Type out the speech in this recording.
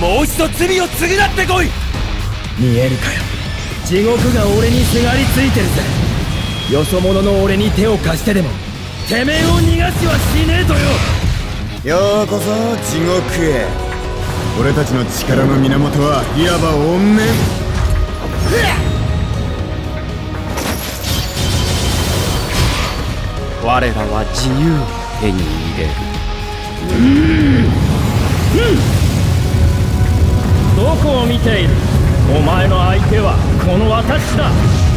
もう一度罪を償ってこい！見えるかよ。地獄が俺にすがりついてるぜ。よそ者の俺に手を貸してでもてめえを逃がしはしねえとよ。ようこそ地獄へ。俺たちの力の源はいわば怨念。我らは自由を手に入れる。どこを見ている。お前の相手はこの私だ。